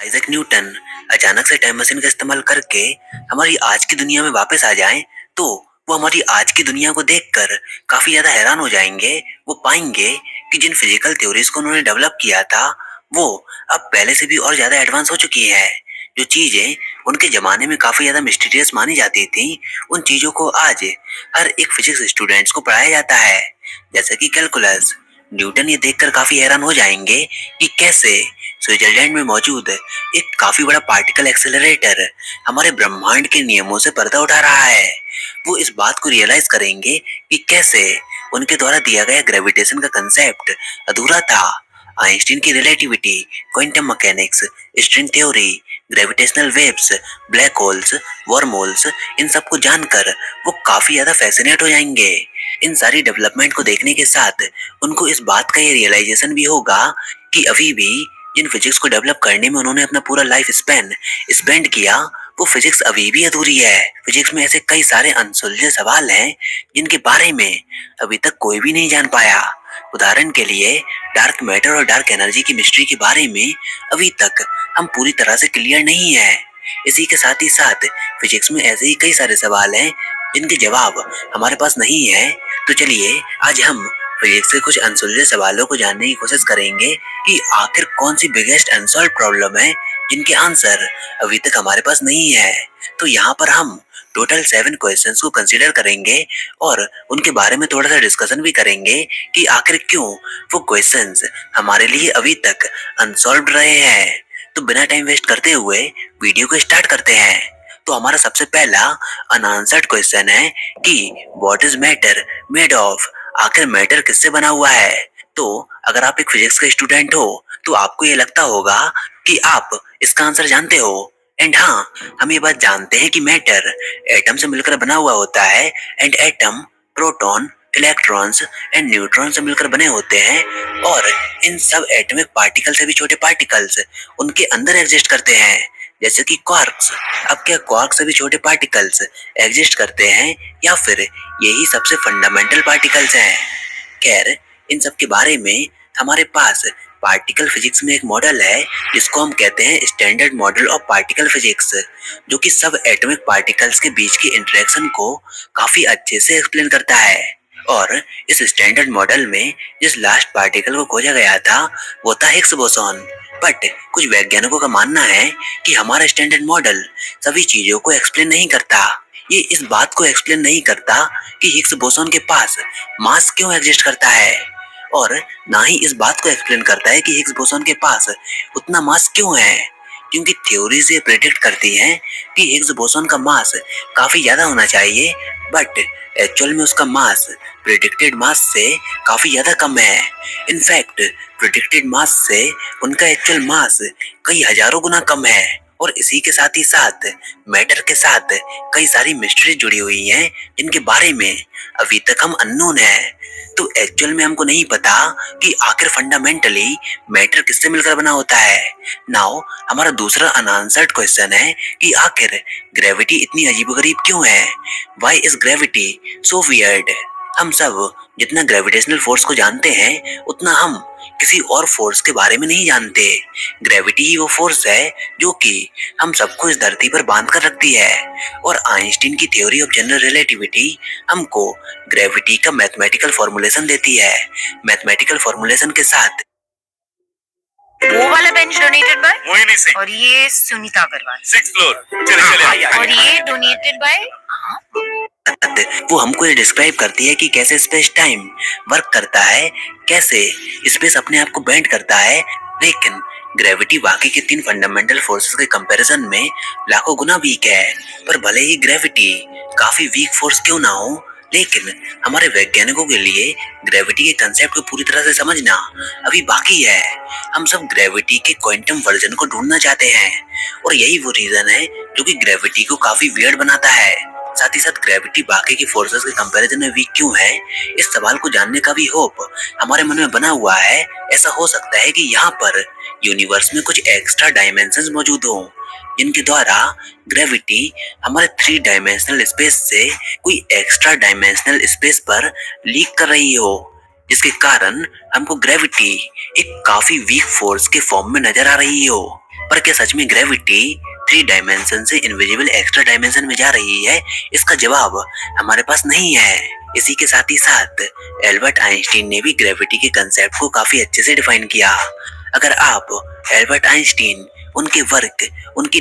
Isaac Newton अचानक से time machine का इस्तेमाल करके हमारी आज की दुनिया में वापस आ जाएँ तो वो हमारी आज की दुनिया को देखकर काफ़ी ज़्यादा हैरान हो जाएँगे। वो पाएँगे कि जिन फ़िज़िकल थ्योरीज को उन्होंने डेवलप किया था, वो अब पहले से भी और ज़्यादा एडवांस हो चुकी है। जो चीज़ें उनके जमाने में काफ़ी ज़्यादा मिस्टीरियस मानी जाती थी, उन चीज़ों को आज हर एक फिजिक्स स्टूडेंट्स को पढ़ाया जाता है। जैसे कि कैलकुलस न्यूटन ये देखकर काफ़ी हैरान हो जाएँगे कि कैसे स्विट्जरलैंड में मौजूद एक काफ़ी बड़ा पार्टिकल एक्सेलरेटर हमारे ब्रह्मांड के नियमों से पर्दा उठा रहा है। वो इस बात को रियलाइज़ करेंगे कि कैसे उनके द्वारा दिया गया ग्रेविटेशन का कंसेप्ट अधूरा था। आइंस्टीन की relativity quantum mechanics string theory gravitational waves black holes wormholes इन सबको जानकर वो काफ़ी ज़्यादा फैसिनेट हो जाएँगे। इन सारी डेवलपमेंट को देखने के साथ उनको इस बात का ये रियलाइजेशन भी होगा कि अभी भी जिन फिजिक्स को डेवलप करने में उन्होंने अपना पूरा लाइफ स्पेन स्पेंड किया, वो फिजिक्स अभी भी अधूरी है। फिजिक्स में ऐसे कई सारे अनसुलझे सवाल हैं, जिनके बारे में अभी तक कोई भी नहीं जान पाया। उदाहरण के लिए डार्क मैटर और डार्क एनर्जी की मिस्ट्री के बारे में अभी तक हम पूरी तरह से क्लियर नहीं है। इसी के साथ ही साथ फिजिक्स में ऐसे ही कई सारे सवाल हैं, जिनके जवाब हमारे पास नहीं है। तो चलिए, आज हम फिजिक्स के कुछ अनसुलझे सवालों को जानने की कोशिश करेंगे कि आखिर कौन सी बिगेस्ट अनसॉल्व प्रॉब्लम है जिनके आंसर अभी तक हमारे पास नहीं है? तो यहाँ पर हम टोटल सेवन क्वेश्चंस को कंसीडर करेंगे और उनके बारे में थोड़ा सा डिस्कशन भी करेंगे कि आखिर क्यों वो क्वेश्चन हमारे लिए अभी तक अनसॉल्व रहे हैं। तो बिना टाइम वेस्ट करते हुए वीडियो को स्टार्ट करते हैं। तो हमारा सबसे पहला अनआंसर्ड क्वेश्चन है कि what is matter made of आखिर मैटर किससे बना हुआ है? तो अगर आप एक फिजिक्स का स्टूडेंट हो तो आपको ये लगता होगा कि आप इसका आंसर जानते हो। एंड हाँ हम ये बात जानते हैं कि मैटर एटम से मिलकर बना हुआ होता है and atom proton electrons and neutron से मिलकर बने होते हैं, और इन सब एटमिक पार्टिकल से भी छोटे पार्टिकल्स उनके अंदर एग्जिस्ट करते हैं। जैसे कि क्वार्क्स अब क्या क्वार्क से भी छोटे पार्टिकल्स एग्जिस्ट करते हैं या फिर यही सबसे फंडामेंटल पार्टिकल्स हैं? खैर, इन सब के बारे में हमारे पास पार्टिकल फिजिक्स में एक मॉडल है, जिसको हम कहते हैं standard model of particle physics जो कि सब एटॉमिक पार्टिकल्स के बीच की इंटरेक्शन को काफ़ी अच्छे से एक्सप्लेन करता है। और इस स्टैंडर्ड मॉडल में जिस लास्ट पार्टिकल को खोजा गया था, वो था हिग्स बोसॉन बट कुछ वैज्ञानिकों का मानना है कि हमारा स्टैंडर्ड मॉडल सभी चीज़ों को एक्सप्लेन नहीं करता। ये इस बात को एक्सप्लेन नहीं करता कि हिग्स बोसोन के पास मास क्यों एग्जिस्ट करता है। और ना ही इस बात को एक्सप्लेन करता है कि हिग्स बोसोन के पास उतना मास क्यों है। क्योंकि थ्योरी से प्रेडिक्ट करती है कि हिग्स बोसोन का मास काफ़ी ज़्यादा होना चाहिए। बट एक्चुअल में उसका मास प्रिडिक्टेड मास से काफ़ी ज़्यादा कम है। इनफैक्ट प्रिडिक्टेड मास से उनका एक्चुअल मास कई हज़ारों गुना कम है। और इसी के साथ ही साथ मैटर के साथ कई सारी मिस्ट्री जुड़ी हुई हैं जिनके बारे में। अभी तक हम अननोन है। तो एक्चुअल में हमको नहीं पता कि आखिर फंडामेंटली मैटर किससे मिलकर बना होता है। नाउ हमारा दूसरा अनआंसर्ड क्वेश्चन है कि आखिर ग्रेविटी इतनी अजीबोगरीब क्यों है? Why is gravity so weird हम सब जितना ग्रेविटेशनल फोर्स को जानते हैं उतना हम किसी और फोर्स के बारे में नहीं जानते। ग्रेविटी ही वो फोर्स है जो कि हम सबको इस धरती पर बाँध कर रखती है। और आइंस्टीन की थ्योरी ऑफ़ जनरल रिलेटिविटी हमको ग्रेविटी का मैथमेटिकल फॉर्मुलेशन देती है। मैथमेटिकल फॉर्मुलेशन के साथ वो वाला bench donated by Mohini Singh और ये सुनीता अग्रवाल। सिक्स फ्लोर चले चले। और ये डोनेटेड बाय वो हमको ये डिस्क्राइब करती है कि कैसे स्पेस टाइम वर्क करता है, कैसे स्पेस अपने आप को बेंड करता है। लेकिन ग्रेविटी बाकी के तीन फंडामेंटल फोर्सेस के कंपैरिजन में लाखों गुना वीक है। पर भले ही ग्रेविटी काफ़ी वीक फोर्स क्यों ना हो, लेकिन हमारे वैज्ञानिकों के लिए ग्रेविटी के कंसेप्ट को पूरी तरह से समझना अभी बाकी है। हम सब ग्रेविटी के क्वांटम वर्जन को ढूंढना चाहते हैं। और यही वो रीजन है जो कि ग्रेविटी को काफ़ी वियर्ड बनाता है। साथ ही साथ ग्रेविटी बाकी की फोर्सेस के कंपैरिजन में वीक क्यों है? इस सवाल को जानने का भी होप हमारे मन में बना हुआ है। ऐसा हो सकता है कि यहाँ पर यूनिवर्स में कुछ एक्स्ट्रा डायमेंशंस मौजूद हों, जिनके द्वारा ग्रेविटी हमारे थ्री डायमेंशनल स्पेस से कोई एक्स्ट्रा डायमेंशनल स्पेस पर लीक कर रही हो, जिसके कारण हमको ग्रेविटी एक काफ़ी वीक फोर्स के फॉर्म में नज़र आ रही हो। पर क्या सच में ग्रेविटी थ्री डायमेंशन से इनविजिबल एक्स्ट्रा डायमेंशन में जा रही है। इसका जवाब हमारे पास नहीं है। इसी के साथ ही साथ एल्बर्ट आइंस्टीन ने भी ग्रेविटी के कंसेप्ट को काफ़ी अच्छे से डिफाइन किया। अगर आप एल्बर्ट आइंस्टीन उनके वर्क उनकी